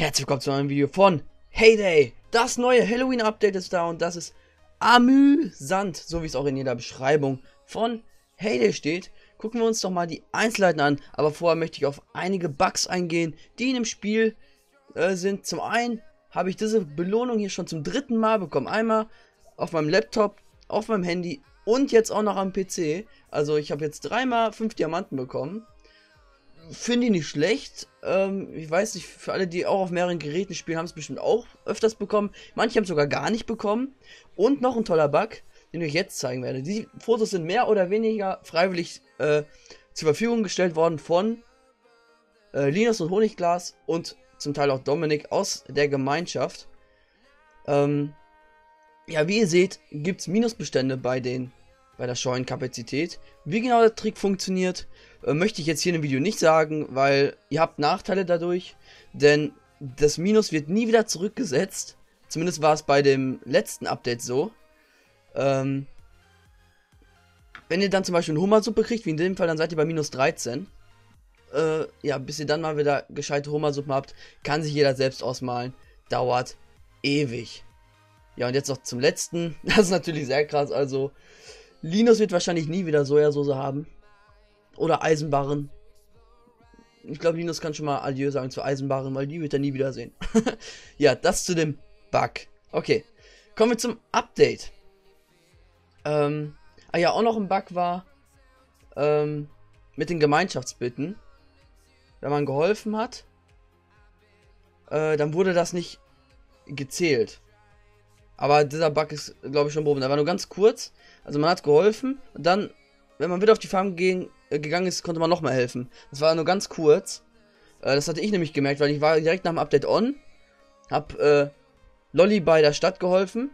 Herzlich willkommen zu einem Video von Heyday. Das neue Halloween-Update ist da und das ist amüsant, so wie es auch in jeder Beschreibung von Heyday steht. Gucken wir uns doch mal die Einzelheiten an, aber vorher möchte ich auf einige Bugs eingehen, die in dem Spiel äh, sind. Zum einen habe ich diese Belohnung hier schon zum dritten Mal bekommen. Einmal auf meinem Laptop, auf meinem Handy und jetzt auch noch am PC. Also ich habe jetzt dreimal fünf Diamanten bekommen finde ich nicht schlecht. Ähm, ich weiß nicht, für alle, die auch auf mehreren Geräten spielen, haben es bestimmt auch öfters bekommen. Manche haben es sogar gar nicht bekommen. Und noch ein toller Bug, den ich jetzt zeigen werde. Die Fotos sind mehr oder weniger freiwillig äh, zur Verfügung gestellt worden von äh, Linus und Honigglas und zum Teil auch Dominik aus der Gemeinschaft. Ähm, ja, wie ihr seht, gibt es Minusbestände bei den bei der Scheunenkapazität. Wie genau der Trick funktioniert, äh, möchte ich jetzt hier in dem Video nicht sagen, weil ihr habt Nachteile dadurch, denn das Minus wird nie wieder zurückgesetzt. Zumindest war es bei dem letzten Update so. Ähm, wenn ihr dann zum Beispiel eine Hummersuppe kriegt, wie in dem Fall, dann seid ihr bei minus 13. Äh, ja, bis ihr dann mal wieder gescheite Hummersuppen habt, kann sich jeder selbst ausmalen. Dauert ewig. Ja, und jetzt noch zum letzten. Das ist natürlich sehr krass. Also, Linus wird wahrscheinlich nie wieder Sojasauce haben. Oder Eisenbarren. Ich glaube, Linus kann schon mal Adieu sagen zu Eisenbarren, weil die wird er nie wieder sehen. ja, das zu dem Bug. Okay, kommen wir zum Update. Ähm, ah ja, auch noch ein Bug war ähm, mit den Gemeinschaftsbitten. Wenn man geholfen hat, äh, dann wurde das nicht gezählt. Aber dieser Bug ist, glaube ich, schon behoben. Der war nur ganz kurz. Also man hat geholfen und dann, wenn man wieder auf die Farm gehen, äh, gegangen ist, konnte man nochmal helfen. Das war nur ganz kurz. Äh, das hatte ich nämlich gemerkt, weil ich war direkt nach dem Update on. Hab äh, Lolly bei der Stadt geholfen.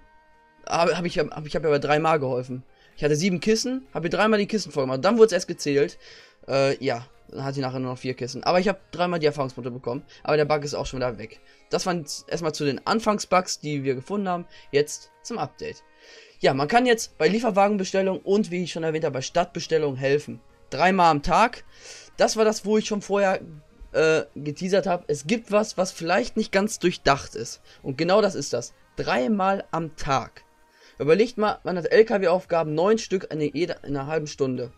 Aber hab ich, hab, ich habe aber dreimal geholfen. Ich hatte sieben Kissen, habe ihr dreimal die Kissen vorgemacht. Dann wurde es erst gezählt. Äh, ja, dann hat sie nachher nur noch vier Kissen. Aber ich habe dreimal die Erfahrungspunkte bekommen. Aber der Bug ist auch schon wieder weg. Das waren erstmal zu den Anfangsbugs, die wir gefunden haben. Jetzt zum Update. Ja, man kann jetzt bei Lieferwagenbestellung und wie ich schon erwähnt habe, bei Stadtbestellung helfen. Dreimal am Tag. Das war das, wo ich schon vorher äh, geteasert habe. Es gibt was, was vielleicht nicht ganz durchdacht ist. Und genau das ist das. Dreimal am Tag. Überlegt mal, man hat LKW-Aufgaben, neun Stück in, in einer halben Stunde.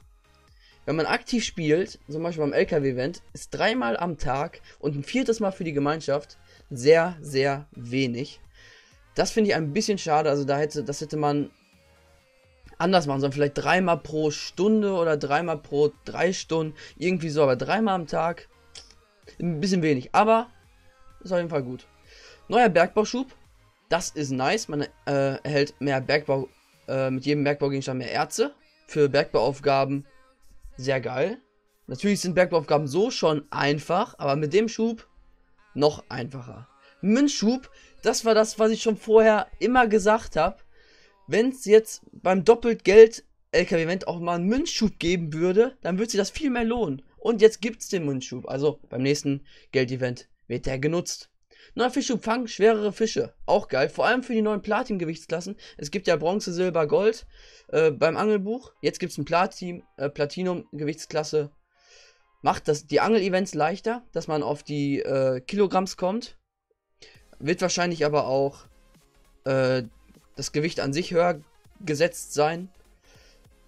Wenn man aktiv spielt, zum Beispiel beim LKW-Event, ist dreimal am Tag und ein viertes Mal für die Gemeinschaft sehr, sehr wenig. Das finde ich ein bisschen schade. Also da hätte, das hätte man anders machen sollen. Vielleicht dreimal pro Stunde oder dreimal pro drei Stunden. Irgendwie so, aber dreimal am Tag. Ein bisschen wenig. Aber ist auf jeden Fall gut. Neuer Bergbauschub. Das ist nice. Man äh, erhält mehr Bergbau, äh, mit jedem Bergbaugegenstand mehr Erze. Für Bergbauaufgaben sehr geil. Natürlich sind Bergbauaufgaben so schon einfach, aber mit dem Schub noch einfacher. Münzschub, das war das, was ich schon vorher immer gesagt habe. Wenn es jetzt beim doppelt Geld LKW-Event auch mal einen Münzschub geben würde, dann würde sich das viel mehr lohnen. Und jetzt gibt es den Münzschub. Also beim nächsten Geld-Event wird der genutzt. Neuer Fischschub fangen schwerere Fische. Auch geil. Vor allem für die neuen Platin-Gewichtsklassen. Es gibt ja Bronze, Silber, Gold äh, beim Angelbuch. Jetzt gibt es ein äh, Platinum-Gewichtsklasse. Macht das, die Angel-Events leichter, dass man auf die äh, Kilogramms kommt. Wird wahrscheinlich aber auch äh, das Gewicht an sich höher gesetzt sein.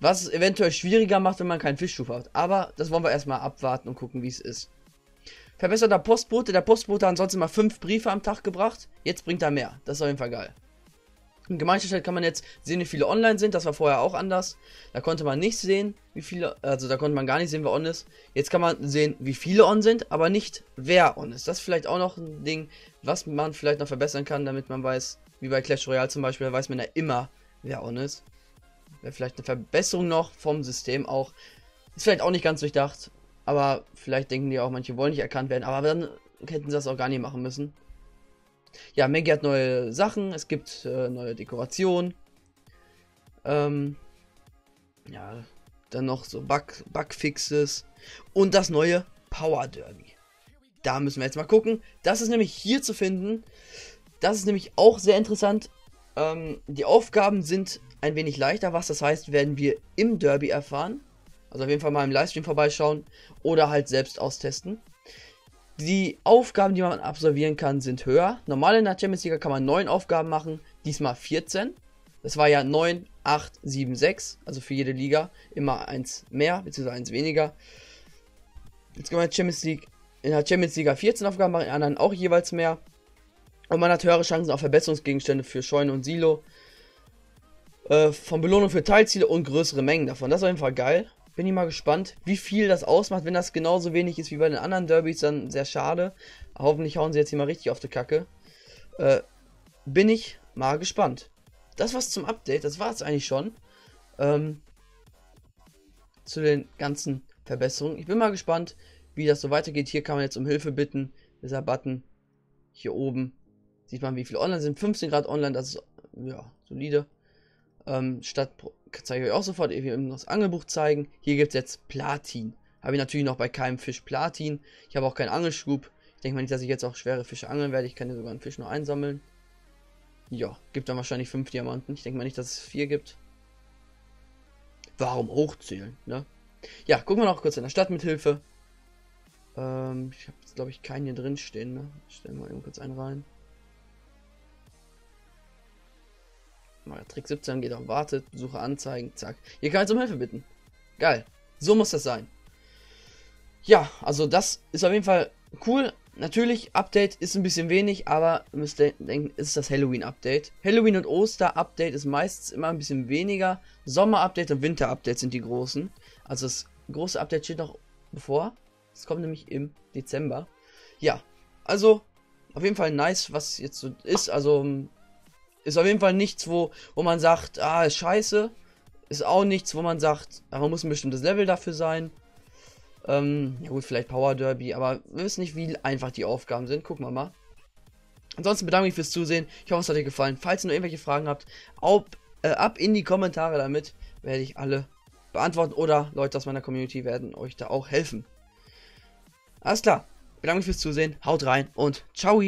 Was es eventuell schwieriger macht, wenn man keinen Fischschub hat. Aber das wollen wir erstmal abwarten und gucken, wie es ist. Verbesserter Postbote. Der Postbote hat ansonsten mal fünf Briefe am Tag gebracht. Jetzt bringt er mehr. Das ist auf jeden Fall geil. Im Gemeinschaftschat kann man jetzt sehen, wie viele online sind. Das war vorher auch anders. Da konnte man nicht sehen, wie viele, also da konnte man gar nicht sehen, wer on ist. Jetzt kann man sehen, wie viele on sind, aber nicht wer on ist. Das ist vielleicht auch noch ein Ding, was man vielleicht noch verbessern kann, damit man weiß, wie bei Clash Royale zum Beispiel, da weiß man ja immer, wer on ist. Wäre vielleicht eine Verbesserung noch vom System auch. Ist vielleicht auch nicht ganz durchdacht. Aber vielleicht denken die auch, manche wollen nicht erkannt werden. Aber dann hätten sie das auch gar nicht machen müssen. Ja, Maggie hat neue Sachen. Es gibt äh, neue Dekorationen. Ähm, ja, dann noch so Bug, Bugfixes. Und das neue Power Derby. Da müssen wir jetzt mal gucken. Das ist nämlich hier zu finden. Das ist nämlich auch sehr interessant. Ähm, die Aufgaben sind ein wenig leichter. Was das heißt, werden wir im Derby erfahren. Also auf jeden Fall mal im Livestream vorbeischauen oder halt selbst austesten. Die Aufgaben, die man absolvieren kann, sind höher. Normal in der Champions League kann man 9 Aufgaben machen, diesmal 14. Das war ja 9, 8, 7, 6. Also für jede Liga immer eins mehr, beziehungsweise eins weniger. Jetzt kann man Champions League, in der Champions League 14 Aufgaben machen, in anderen auch jeweils mehr. Und man hat höhere Chancen auf Verbesserungsgegenstände für Scheune und Silo. Äh, von Belohnung für Teilziele und größere Mengen davon. Das ist auf jeden Fall geil. Bin ich mal gespannt, wie viel das ausmacht. Wenn das genauso wenig ist wie bei den anderen Derbys, dann sehr schade. Hoffentlich hauen sie jetzt hier mal richtig auf die Kacke. Äh, bin ich mal gespannt. Das war's zum Update. Das war es eigentlich schon. Ähm, zu den ganzen Verbesserungen. Ich bin mal gespannt, wie das so weitergeht. Hier kann man jetzt um Hilfe bitten. Dieser Button hier oben Sieht man, wie viele online sind. 15 Grad online, das ist ja solide. Ähm, statt zeige ich euch auch sofort, will das Angelbuch zeigen. Hier gibt es jetzt Platin. Habe ich natürlich noch bei keinem Fisch Platin. Ich habe auch keinen Angelschub. Ich denke mal nicht, dass ich jetzt auch schwere Fische angeln werde. Ich kann hier sogar einen Fisch noch einsammeln. Ja, gibt dann wahrscheinlich 5 Diamanten. Ich denke mal nicht, dass es 4 gibt. Warum hochzählen, ne? Ja, gucken wir noch kurz in der Stadt mit Hilfe. Ähm, ich habe jetzt, glaube ich, keinen hier drin stehen, ne? Stellen wir mal eben kurz einen rein. Mal Trick 17 geht auf Wartet, Suche anzeigen, zack. Kann ich um Hilfe bitten. Geil. So muss das sein. Ja, also das ist auf jeden Fall cool. Natürlich, Update ist ein bisschen wenig, aber ihr müsst denken, ist das Halloween-Update. Halloween und Oster-Update ist meistens immer ein bisschen weniger. Sommer-Update und Winter-Update sind die großen. Also das große Update steht noch bevor. Es kommt nämlich im Dezember. Ja, also auf jeden Fall nice, was jetzt so ist. Also ist auf jeden Fall nichts, wo, wo man sagt, ah, ist scheiße. Ist auch nichts, wo man sagt, ah, man muss ein bestimmtes Level dafür sein. Ähm, ja gut, vielleicht Power Derby, aber wir wissen nicht, wie einfach die Aufgaben sind. Gucken wir mal. Ansonsten bedanke ich mich fürs Zusehen. Ich hoffe, es hat euch gefallen. Falls ihr noch irgendwelche Fragen habt, ab, äh, ab in die Kommentare damit. Werde ich alle beantworten. Oder Leute aus meiner Community werden euch da auch helfen. Alles klar. Bedanke mich fürs Zusehen. Haut rein und ciao.